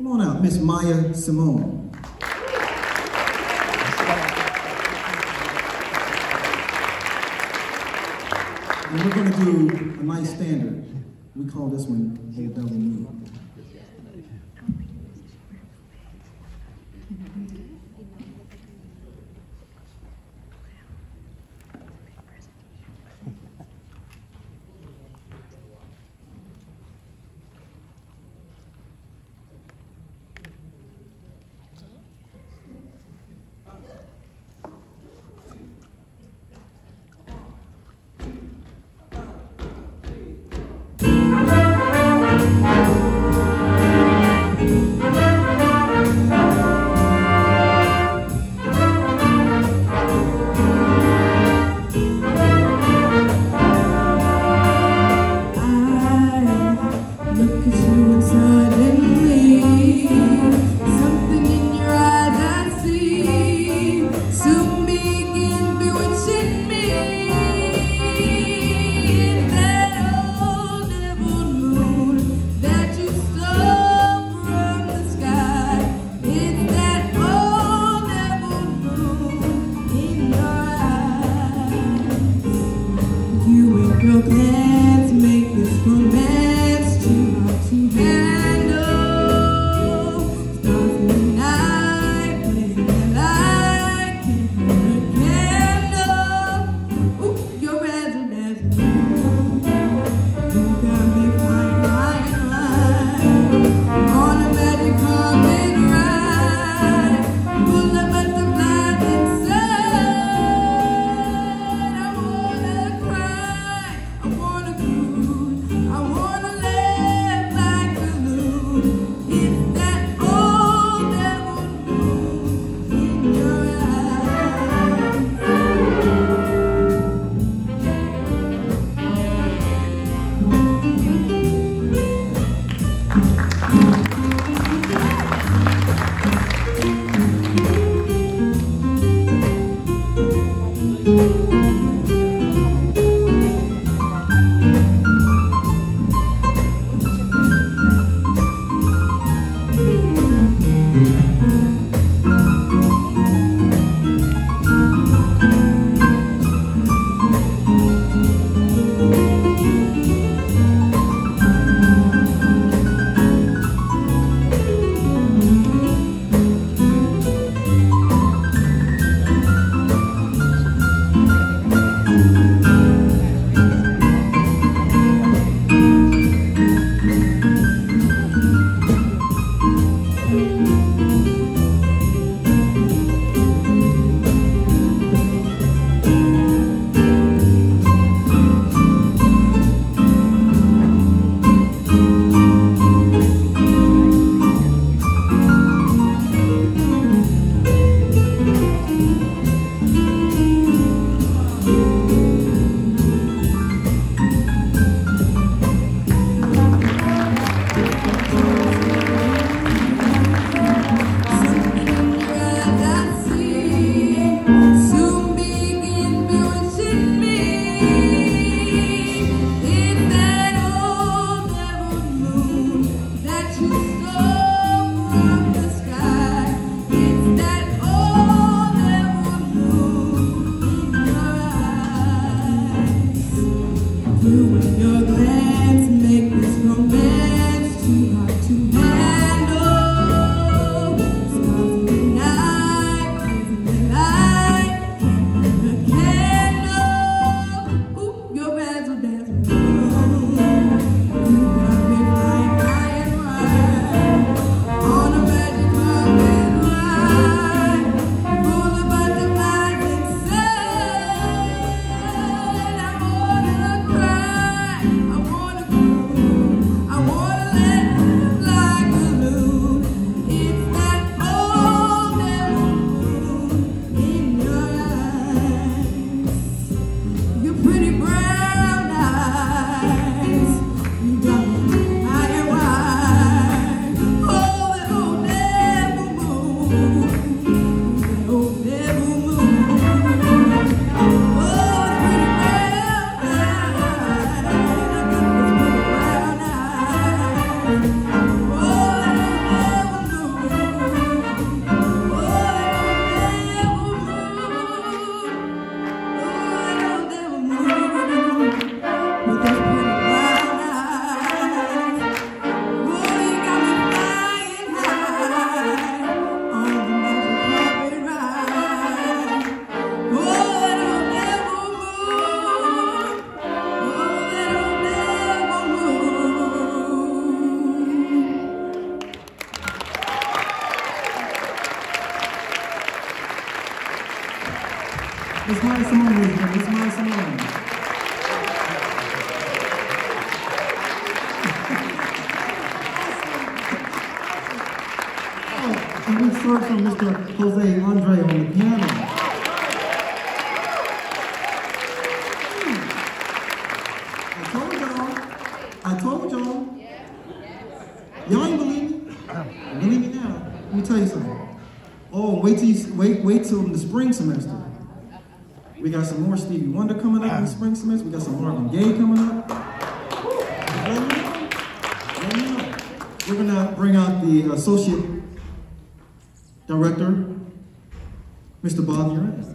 Come on out, Miss Maya Simone. And we're going to do a nice standard. We call this one Old Devil Moon. broken Ooh. Miss Maya Simone, ladies and gentlemen. Miss Maya Simone. Oh, And we start from Mr. Jose Andre on the piano. Hmm. Y'all. I told y'all. Y'all ain't believe me? Believe me now. Let me tell you something. Oh, wait till you, wait wait till the spring semester. We got some more Stevie Wonder coming up in the spring semester. We got some Marvin Gaye coming up. We're gonna bring out the associate director, Mr. Bob Uran.